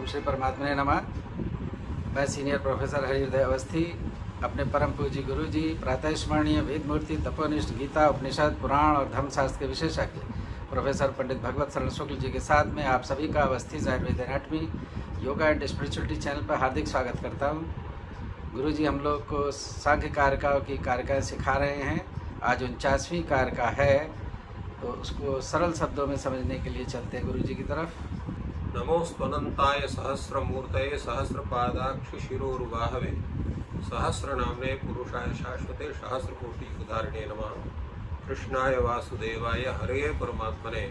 ओम श्री परमात्मा नमा। मैं सीनियर प्रोफेसर हरिहृदय अवस्थी, अपने परम पूजी गुरु जी प्रातः स्मरणीय वेद मूर्ति तपोनिष्ठ गीता, उपनिषद, पुराण और धर्मशास्त्र के विशेषज्ञ, प्रोफेसर पंडित भगवत शरण शुक्ल जी के साथ में आप सभी का Awasthi Ayurveda anatomy, yoga and spirituality channel पर हार्दिक स्वागत करता हूँ। गुरु जी हम लोग को सांख्य कारकाओं की कारिकाएँ सिखा रहे हैं। आज उनचासवीं कारका है तो उसको सरल शब्दों में समझने के लिए चलते हैं गुरु जी की तरफ़। नमोस्त्वनन्ताय सहस्रमूर्त सहस्रपादाक्ष शिरोरुबाहवे सहस्रनाम्ने पुरुषाय शाश्वते सहस्रकोटि उदाहरणे नमः। कृष्णाय वासुदेवाय हरे परमात्मने।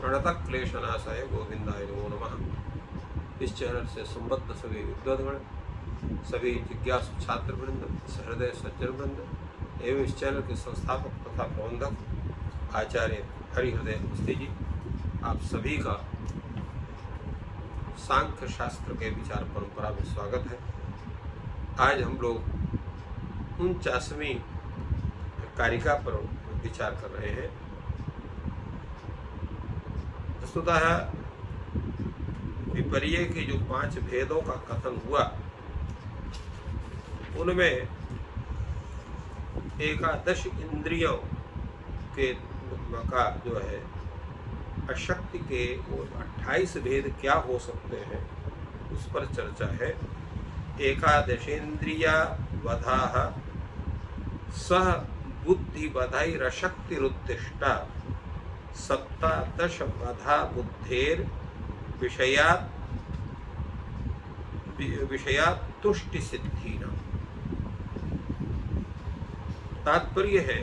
प्रणतक्लेशनाशाय गोविंदाय नमो नमः। इस चैनल से संबद्ध सभी विद्वद्गण, सभी जिज्ञासु छात्र वृंद सहृदय सज्जन वृंद एवं इस चैनल के संस्थापक तथा प्रबंधक आचार्य हरिहृदय अवस्थी जी, आप सभी का सांख्य शास्त्र के विचार परंपरा में स्वागत है। आज हम लोग उनचासवीं कारिका पर विचार कर रहे हैं। वस्तुतः विपर्य के जो पाँच भेदों का कथन हुआ, उनमें एकादश इंद्रियों के का जो है अशक्ति के वो अट्ठाईस भेद क्या हो सकते हैं? उस पर चर्चा है। एकादशेन्द्रिया वधा, सह बुद्धि बधाईरशक्तिरुत्तिष्ठा सप्तादश बधा बुद्धेर विषयात विषयात तुष्टि सिद्धि न तात्पर्य है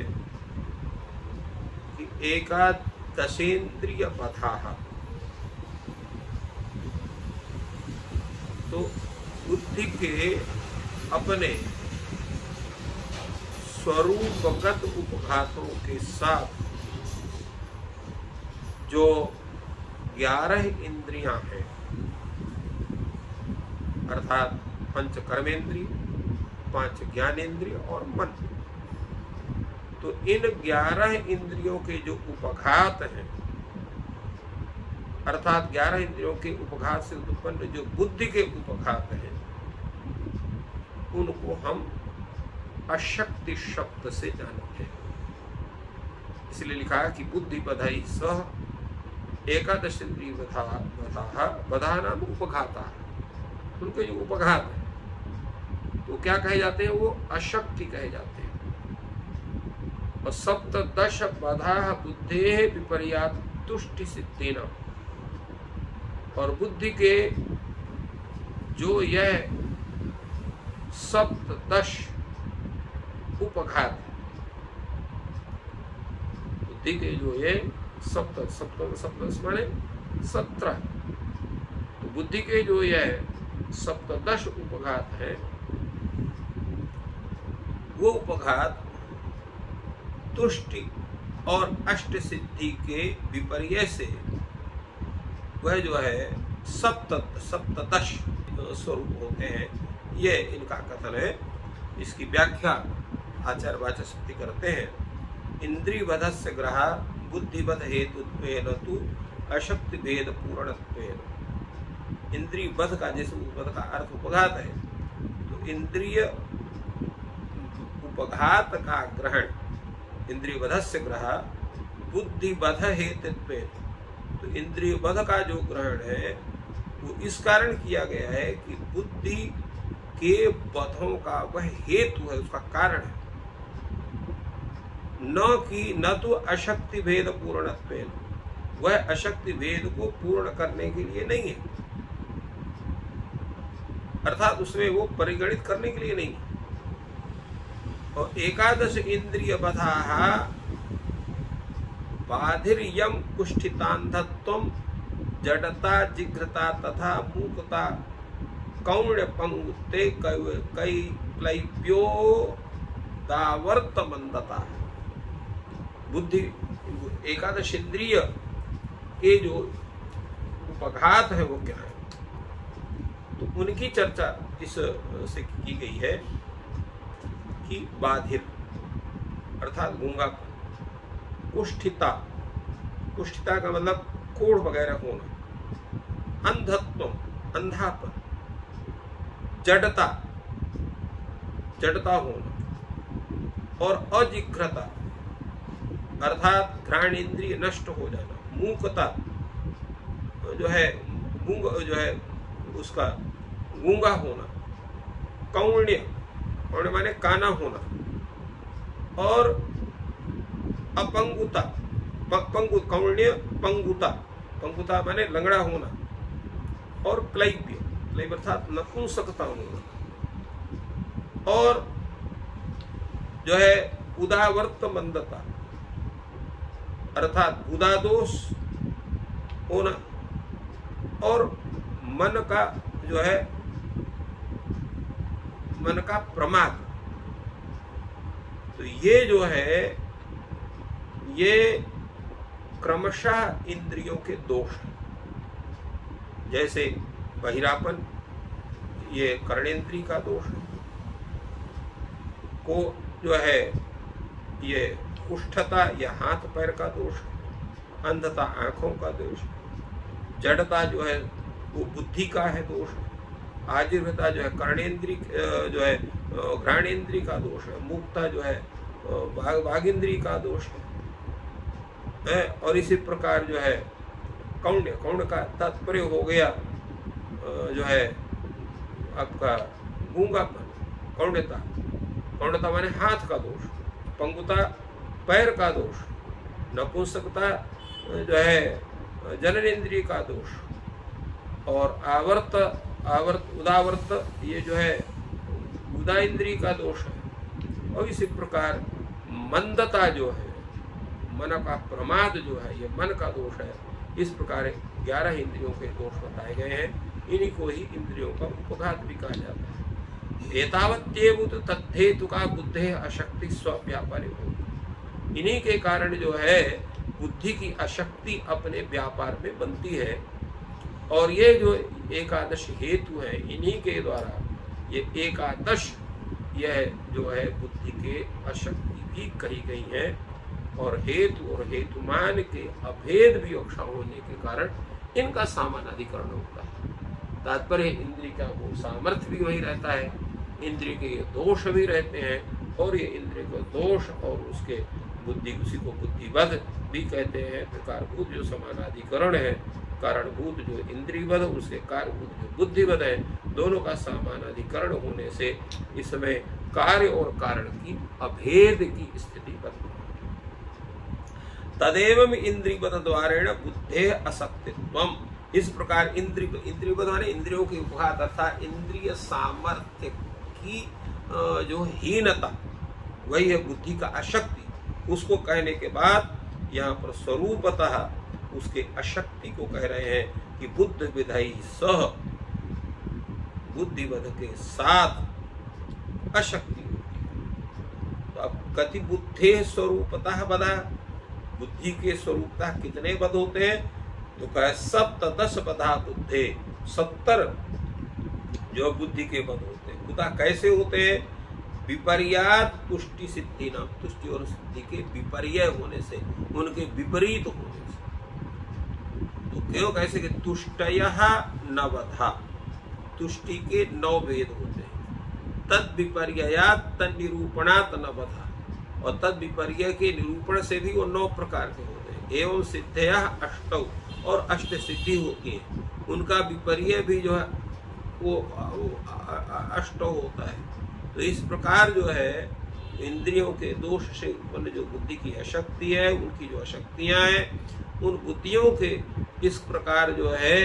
कि एकाद दशेन्द्रिय पथा तो बुद्धि के अपने स्वरूपगत उपघातों के साथ जो ग्यारह इंद्रियाँ हैं, अर्थात पंच कर्मेंद्रिय पाँच ज्ञानेन्द्रिय और मन तो इन ग्यारह इंद्रियों के जो उपघात हैं, अर्थात ग्यारह इंद्रियों के उपघात से उत्पन्न जो बुद्धि के उपघात हैं, उनको हम अशक्ति शब्द से जानते हैं। इसलिए लिखा है कि बुद्धि बधाई सह एकादश इंद्रिय बधा नाम उपघाता उनके जो उपघात है तो क्या कहे जाते हैं वो? अशक्ति कहे जाते हैं। और सप्तश बाधा बुद्धे विपर्यात तुष्टि सिद्धि और बुद्धि के जो यह सप्तश उपघात बुद्धि के जो ये सप्त सप्त सप्तश माने सत्रह। तो बुद्धि के जो यह सप्तश उपघात है, वो उपघात तुष्टि और अष्ट सिद्धि के विपर्य से वह जो है सप्त सप्तश स्वरूप होते हैं। ये इनका कथन है। इसकी व्याख्या आचार्य वाचस्पति करते हैं। इंद्रिय वध से ग्रह, बुद्धिवध हेतु तु अशक्ति भेद पूर्ण इंद्रिय वध का जैसे वध का अर्थ उपघात है। तो इंद्रिय उपघात का ग्रहण इंद्रिय से ग्रह बुद्धि बध हेतु तो इंद्रिय वध का जो ग्रहण है, वो इस कारण किया गया है कि बुद्धि के बधों का वह हेतु है, उसका कारण है। न कि न तो अशक्ति भेद पूर्ण वह अशक्ति भेद को पूर्ण करने के लिए नहीं है। अर्थात उसमें वो परिगणित करने के लिए नहीं है। और एकादश इंद्रिय बधा बाधिर्यम कुष्ठितांधत्व जड़ता, जिघ्रता तथा मूकता कौण्य पंगुते कई क्लैप्यो दावर्त मंदता बुद्धि, एकादश इंद्रिय के जो उपघात है वो क्या है? तो उनकी चर्चा इस से की गई है। की बाधिर अर्थात गूँगा कुष्ठिता कुष्ठिता का मतलब कोढ़ वगैरह होना। अंधत्व, अंधापन, जड़ता जड़ता होना। और अजिघ्रता अर्थात घ्राण इंद्रिय नष्ट हो जाना, मूकता, जो है गूंग जो है, उसका गूँगा होना। कौण्य कौण्य माने काना होना। और अपंगुता पंगु कौण्य पंगुता। पंगुता माने लंगड़ा होना। और क्लैप्य क्लैप्य अर्थात नपुंसकता होना। और जो है उदावर्त मंदता। अर्थात उदादोष होना। और मन का जो है मन का प्रमाद। तो ये जो है, ये क्रमशः इंद्रियों के दोष हैं। जैसे बहिरापन, ये कर्णेंद्री का दोष है। को जो है, ये उष्ठता या हाथ पैर का दोष है, अंधता आँखों का दोष जड़ता जो है, वो बुद्धि का है दोष आजीर्वता जो है कर्णेन्द्री जो है घ्राणेन्द्री का दोष है, मुक्ता जो है बाघिंद्री का दोष है। और इसी प्रकार जो है कौण्य कौण्य का तात्पर्य हो गया जो है, आपका गूंगापन कौंडता। कौंडता माने हाथ का दोष, पंगुता पैर का दोष, नपुंसकता जो है, जननेन्द्रिय का दोष, और आवर्त आवर्त, उदावर्त, ये जो है, उदा इंद्री का दोष है। और इसी प्रकार मंदता जो है, मन का प्रमाद जो है, ये मन का दोष है। इस प्रकार ग्यारह इंद्रियों के दोष बताए गए हैं। इन्हीं को ही इंद्रियों का उपघात भी कहा जाता है। एतावत्येवुत तद्धेतु का बुद्धे अशक्ति स्वव्यापारी हो इन्हीं के कारण जो है, बुद्धि की अशक्ति अपने व्यापार में बनती है। और ये जो एकादश हेतु है, इन्हीं के द्वारा ये एकादश, यह जो है बुद्धि के अशक्ति भी कही गई है। और हेतु और हेतुमान के अभेद भी अक्षर होने के कारण इनका सामान अधिकरण होता है। तात्पर्य इंद्रिय का वो सामर्थ्य भी वही रहता है, इंद्रिय के ये दोष भी रहते हैं, और ये इंद्रिय को दोष और उसके बुद्धि, उसी को बुद्धिवध भी कहते हैं। प्रकारभूत जो समानाधिकरण है कारणभूत जो इंद्रियवध उसके कारभूत जो बुद्धिवध है, दोनों का समानाधिकरण होने से इसमें कार्य और कारण की अभेद की स्थिति बनती तदेव इंद्रियवध द्वारा बुद्धे असत्यत्व इस प्रकार इंद्रिय इंद्रियवध माने इंद्रियों की उपघात तथा इंद्रिय सामर्थ्य की जो हीनता, वही है बुद्धि का अशक्ति। उसको कहने के बाद यहाँ पर स्वरूपतः उसके अशक्ति को कह रहे हैं कि बुद्ध विधाई सह बुद्धिवध के साथ अशक्ति तो अब कति बुद्धे स्वरूपतः बधा बुद्धि के स्वरूपता कितने बद होते हैं? तो कह सप्त दस बधा बुद्धे सत्तर जो बुद्धि के बद होते हैं। खुदा कैसे होते हैं? विपर्यात तुष्टि सिद्धि नाम, तुष्टि और सिद्धि के विपर्य होने से, उनके विपरीत होने से। क्यों कैसे कि तुष्ट नवधा। तुष्टि के नौ भेद होते हैं। तद विपर्यात तद निरूपणात नवधा। और तद विपर्य के निरूपण से भी वो नौ प्रकार के होते हैं। एवं सिद्धया अष्ट और अष्ट सिद्धि होती है। उनका विपर्य भी जो है वो, वो अष्ट होता है। तो इस प्रकार जो है इंद्रियों के दोष से उत्पन्न जो बुद्धि की अशक्ति है उनकी जो अशक्तियाँ हैं उन बुद्धियों के इस प्रकार जो है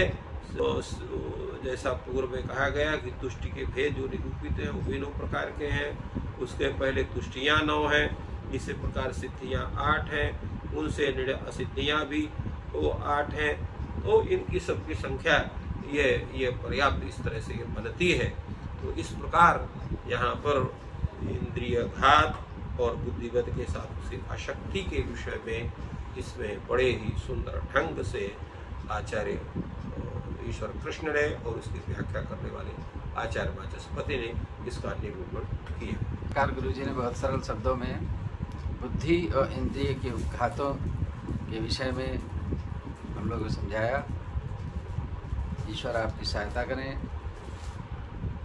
जैसा पूर्व में कहा गया कि तुष्टि के भेद जो निरूपित हैं, वो भी नौ प्रकार के हैं। उसके पहले तुष्टियाँ नौ हैं, इसी प्रकार सिद्धियाँ आठ हैं, उनसे असिद्धियाँ भी वो आठ हैं। तो इनकी सबकी संख्या ये ये पर्याप्त इस तरह से ये बनती है। तो इस प्रकार यहाँ पर इंद्रिय घात और बुद्धिगत के साथ उसे अशक्ति के विषय में इसमें बड़े ही सुंदर ढंग से आचार्य, ईश्वर कृष्ण ने और उसकी व्याख्या करने वाले आचार्य वाचस्पति ने इसका निरूपण किया। कार गुरु जी ने बहुत सरल शब्दों में बुद्धि और इंद्रिय के घातों के विषय में हम लोग को समझाया। ईश्वर आपकी सहायता करें।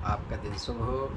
आपका दिन शुभ हो।